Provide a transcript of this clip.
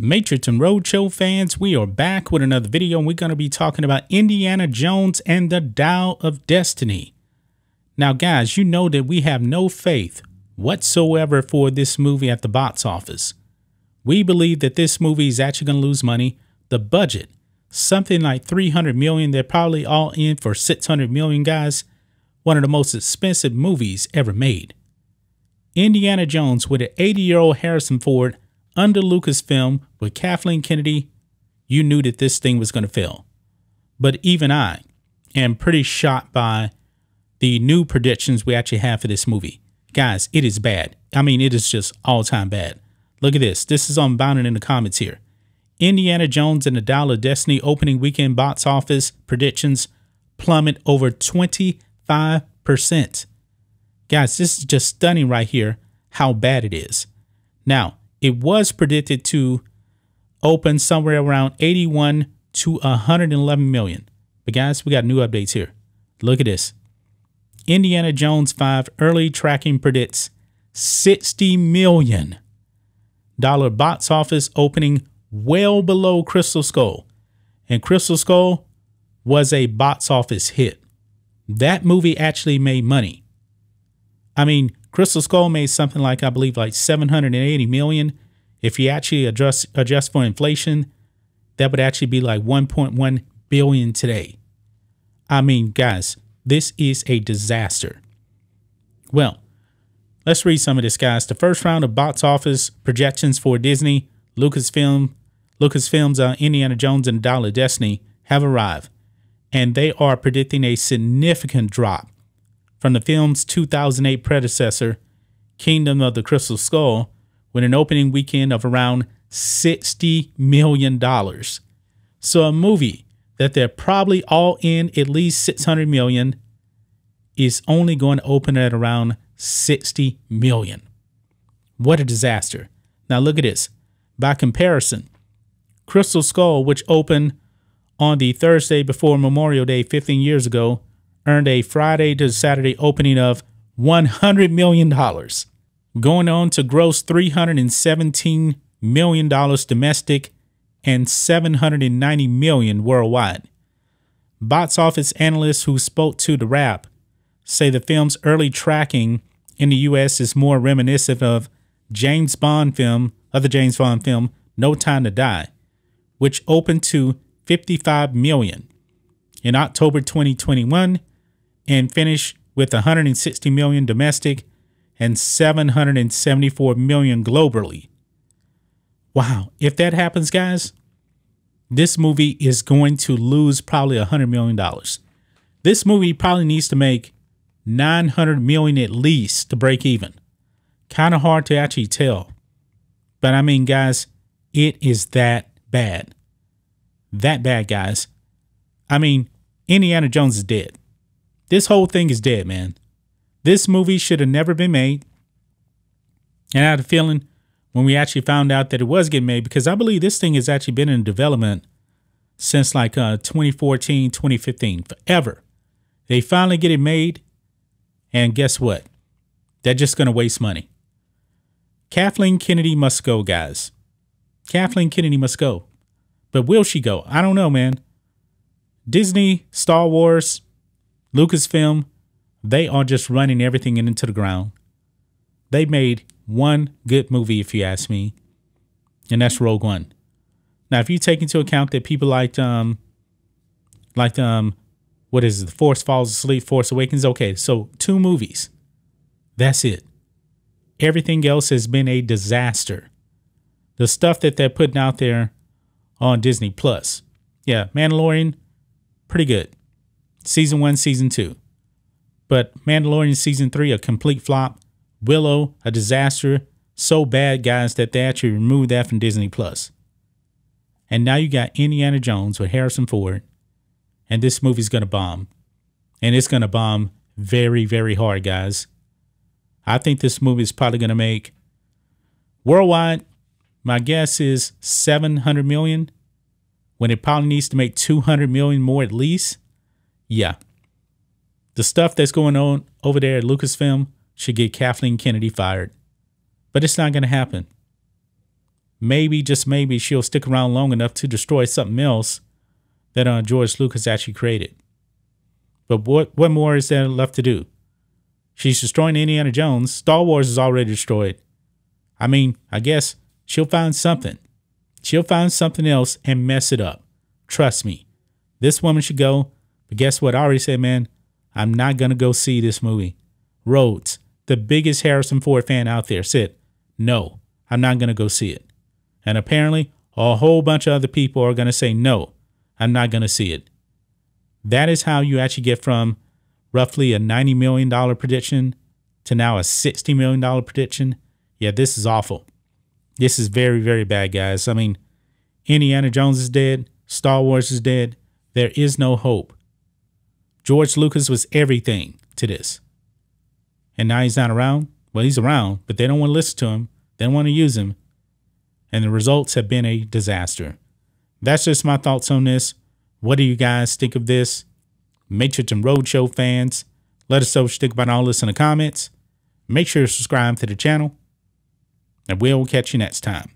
Matrixx and Rhodes Show fans, we are back with another video and we're going to be talking about Indiana Jones and the Dial of Destiny. Now guys, you know that we have no faith whatsoever for this movie at the box office. We believe that this movie is actually going to lose money. The budget, something like 300 million, they're probably all in for 600 million guys. One of the most expensive movies ever made. Indiana Jones with an 80 year old Harrison Ford under Lucasfilm with Kathleen Kennedy, you knew that this thing was going to fail. But even I am pretty shocked by the new predictions we actually have for this movie. Guys, it is bad. I mean, it is just all time bad. Look at this. This is unbounded in the comments here. Indiana Jones and the Dial of Destiny opening weekend box office predictions plummet over 25%. Guys, this is just stunning right here how bad it is. Now, it was predicted to open somewhere around 81 to 111 million. But guys, we got new updates here. Look at this. Indiana Jones 5 early tracking predicts 60 million dollar box office opening well below Crystal Skull. And Crystal Skull was a box office hit. That movie actually made money. I mean, Crystal Skull made something like I believe like 780 million. If you actually adjust adjust for inflation, that would actually be like 1.1 billion today. I mean, guys, this is a disaster. Well, let's read some of this, guys. The first round of box office projections for Disney, Lucasfilm, Lucasfilm's uh, Indiana Jones and Dial Destiny have arrived, and they are predicting a significant drop from the film's 2008 predecessor, Kingdom of the Crystal Skull, with an opening weekend of around $60 million. So a movie that they're probably all in at least 600 million is only going to open at around 60 million. What a disaster. Now look at this. By comparison, Crystal Skull, which opened on the Thursday before Memorial Day 15 years ago, earned a Friday to Saturday opening of $100 million, going on to gross $317 million domestic and 790 million worldwide. Box office analysts who spoke to the Wrap say the film's early tracking in the US is more reminiscent of James Bond film, other James Bond film, No Time to Die, which opened to 55 million in October 2021 and finished with 160 million domestic and 774 million globally. Wow, if that happens, guys, this movie is going to lose probably a $100 million. This movie probably needs to make 900 million at least to break even. Kind of hard to actually tell. But I mean, guys, it is that bad. That bad, guys. I mean, Indiana Jones is dead. This whole thing is dead, man. This movie should have never been made. And I had a feeling when we actually found out that it was getting made, because I believe this thing has actually been in development since like uh, 2014, 2015, forever. They finally get it made. And guess what? They're just going to waste money. Kathleen Kennedy must go, guys. Kathleen Kennedy must go. But will she go? I don't know, man. Disney, Star Wars, Lucasfilm, they are just running everything into the ground. They made one good movie, if you ask me, and that's Rogue One. Now, if you take into account that people like um, like um, what is it? The Force Falls Asleep, Force Awakens. Okay, so two movies. That's it. Everything else has been a disaster. The stuff that they're putting out there on Disney Plus. Yeah, Mandalorian, pretty good. Season one, season two. But Mandalorian season three, a complete flop. Willow, a disaster. So bad, guys, that they actually removed that from Disney Plus. And now you got Indiana Jones with Harrison Ford. And this movie's to bomb. And it's to bomb very, very hard, guys. I think this movie is probably to make worldwide, my guess is 700 million when it probably needs to make 200 million more at least. Yeah. The stuff that's going on over there at Lucasfilm should get Kathleen Kennedy fired. But it's not going to happen. maybe, just maybe, she'll stick around long enough to destroy something else that uh, George Lucas actually created. But what, what more is there left to do? She's destroying Indiana Jones. Star Wars is already destroyed. I mean, I guess she'll find something. She'll find something else and mess it up. Trust me. This woman should go. But guess what? I already said, man, I'm not going to go see this movie. Rhodes, the biggest Harrison Ford fan out there, said, no, I'm not going to go see it. And apparently, a whole bunch of other people are going to say, no, I'm not going to see it. That is how you actually get from roughly a $90 million prediction to now a $60 million prediction. Yeah, this is awful. This is very, very bad, guys. I mean, Indiana Jones is dead. Star Wars is dead. There is no hope. George Lucas was everything to this. And now he's not around. Well, he's around, but they don't want to listen to him. They don't want to use him. And the results have been a disaster. That's just my thoughts on this. What do you guys think of this? Matrixx and Rhodes Show fans, let us know what you think about all this in the comments. Make sure to subscribe to the channel, and we'll catch you next time.